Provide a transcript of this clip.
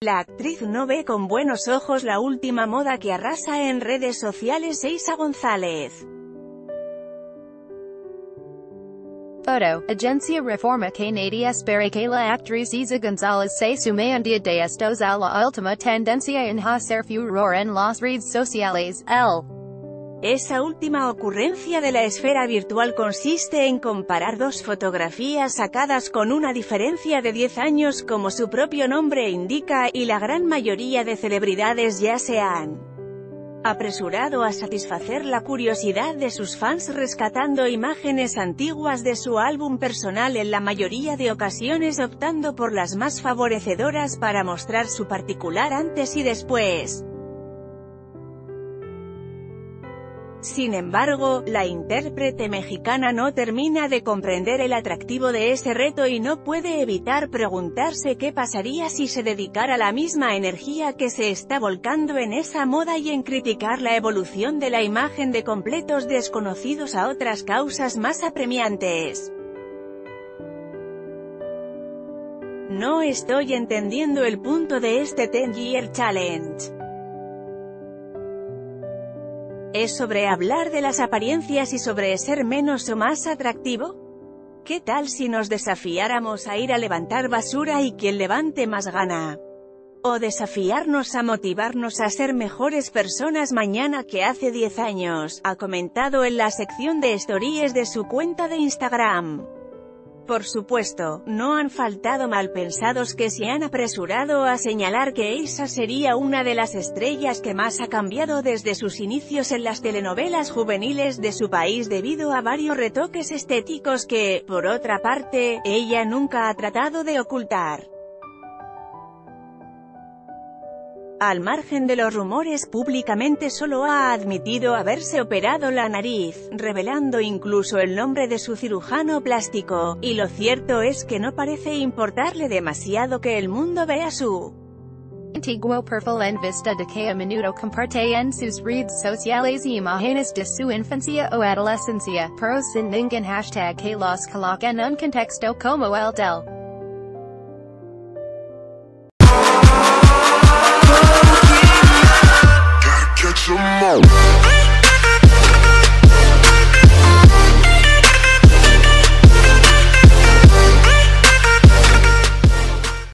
La actriz no ve con buenos ojos la última moda que arrasa en redes sociales Eisa González. Photo, Agencia Reforma que nadie espera que la actriz Isa González se sume un día de estos a la última tendencia en hacer furor en las redes sociales, L. Esa última ocurrencia de la esfera virtual consiste en comparar dos fotografías sacadas con una diferencia de 10 años como su propio nombre indica y la gran mayoría de celebridades ya se han apresurado a satisfacer la curiosidad de sus fans rescatando imágenes antiguas de su álbum personal en la mayoría de ocasiones optando por las más favorecedoras para mostrar su particular antes y después. Sin embargo, la intérprete mexicana no termina de comprender el atractivo de ese reto y no puede evitar preguntarse qué pasaría si se dedicara la misma energía que se está volcando en esa moda y en criticar la evolución de la imagen de completos desconocidos a otras causas más apremiantes. No estoy entendiendo el punto de este 10 Year Challenge. ¿Es sobre hablar de las apariencias y sobre ser menos o más atractivo? ¿Qué tal si nos desafiáramos a ir a levantar basura y quien levante más gana? O desafiarnos a motivarnos a ser mejores personas mañana que hace 10 años, ha comentado en la sección de stories de su cuenta de Instagram. Por supuesto, no han faltado malpensados que se han apresurado a señalar que Isa sería una de las estrellas que más ha cambiado desde sus inicios en las telenovelas juveniles de su país debido a varios retoques estéticos que, por otra parte, ella nunca ha tratado de ocultar. Al margen de los rumores públicamente solo ha admitido haberse operado la nariz, revelando incluso el nombre de su cirujano plástico, y lo cierto es que no parece importarle demasiado que el mundo vea su antiguo perfil en vista de que a menudo comparte en sus redes sociales imágenes de su infancia o adolescencia, pero sin ningún hashtag que los coloque en un contexto como el del